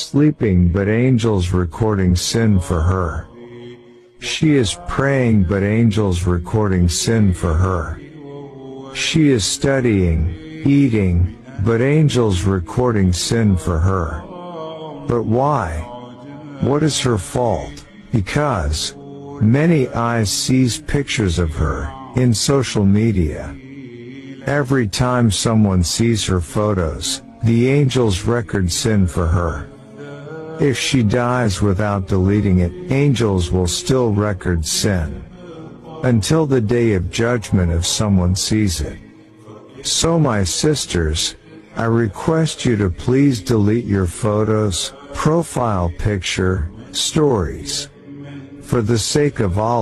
sleeping but angels recording sin for her. She is praying but angels recording sin for her. She is studying, eating, but angels recording sin for her. But why? What is her fault? Because many eyes sees pictures of her in social media. Every time someone sees her photos, the angels record sin for her. If she dies without deleting it, angels will still record sin. Until the day of judgment if someone sees it. So my sisters, I request you to please delete your photos, profile picture, stories. For the sake of Allah.